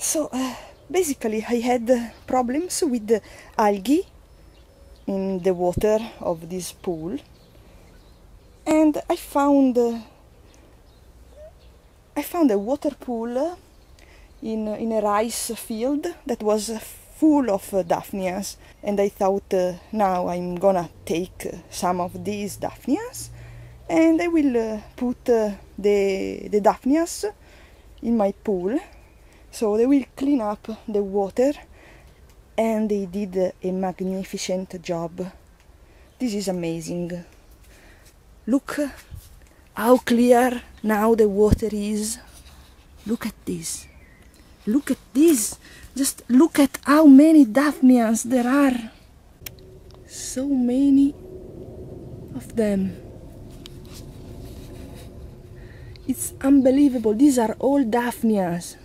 So uh, basically, I had problems with algae in the water of this pool, and I found uh, I found a water pool in in a rice field that was full of uh, daphnias, and I thought uh, now I'm gonna take some of these daphnias, and I will uh, put uh, the the daphnias in my pool so they will clean up the water and they did a magnificent job. This is amazing. Look how clear now the water is. Look at this. Look at this. Just look at how many daphnias there are. So many of them. It's unbelievable. These are all daphnias.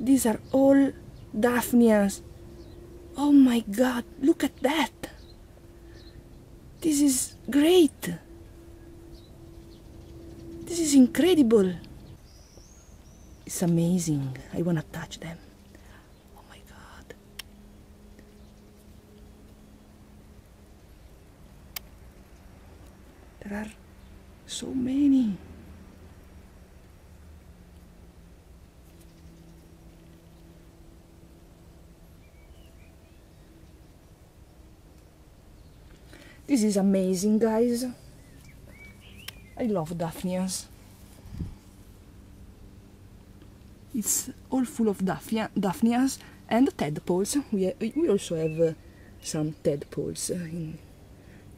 These are all daphnias. Oh my god, look at that. This is great. This is incredible. It's amazing. I want to touch them. Oh my god. There are so many. This is amazing, guys. I love daphnias. It's all full of daphnia, daphnias and tadpoles. We, we also have uh, some tadpoles uh, in,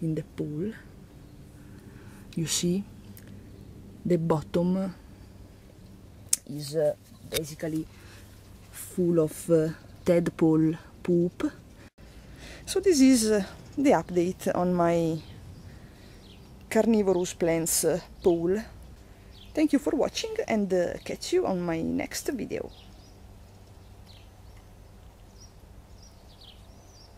in the pool. You see, the bottom is uh, basically full of uh, tadpole poop. So this is uh, the update on my carnivorous plants uh, pool. Thank you for watching and uh, catch you on my next video.